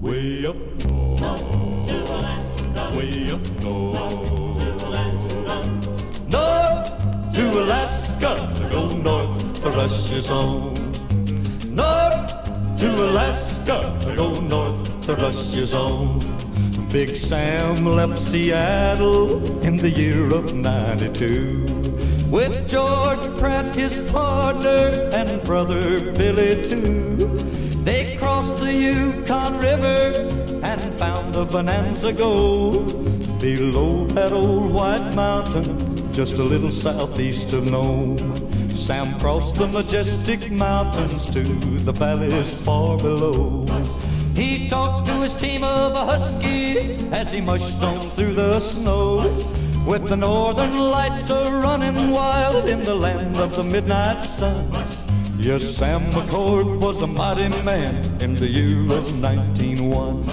Way up north, to Alaska, way up north, north to Alaska, go north, the rush is on. North to Alaska, go north, the rush is on. Big Sam left Seattle in the year of 92 with George Pratt, his partner, and brother Billy too. They crossed the Yukon River and found the Bonanza Gold below that old white mountain, just a little southeast of Nome. Sam crossed the majestic mountains to the valleys far below. He talked to his team of huskies as he mushed on through the snow. With the northern lights a running wild in the land of the midnight sun. Yes, Sam McCord was a mighty man in the year of 1901.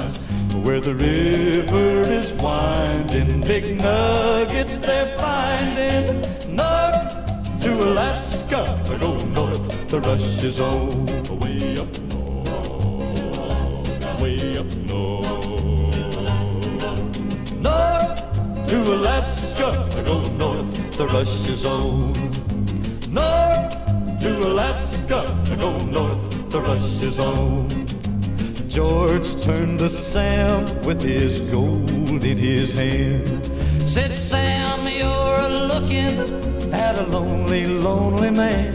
Where the river is winding, big nuggets they're finding. North to Alaska, go north, the rush is on. Way up north, way up north. North to Alaska, go north, the rush is on. North to Alaska, to go north, the rush is on. George turned to Sam with his gold in his hand. Said, Sam, you're looking at a lonely, lonely man.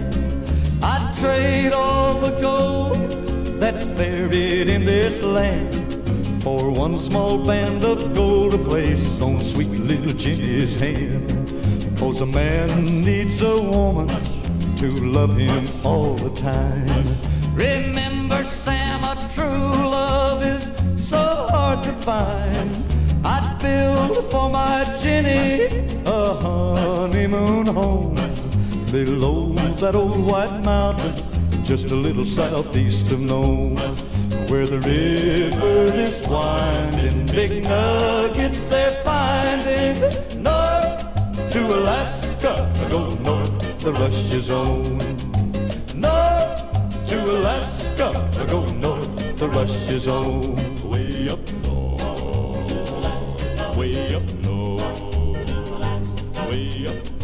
I'd trade all the gold that's buried in this land for one small band of gold to place on sweet little Jenny's hand. Cause a man needs a woman to love him all the time. Remember, Sam, a true love is so hard to find. I'd build for my Jenny a honeymoon home below that old white mountain, just a little southeast of Nome, where the river is winding, big nuggets they're finding. North to Alaska, go the rush is on. North to Alaska, I go north, the rush is on. Way up north, way up north, way up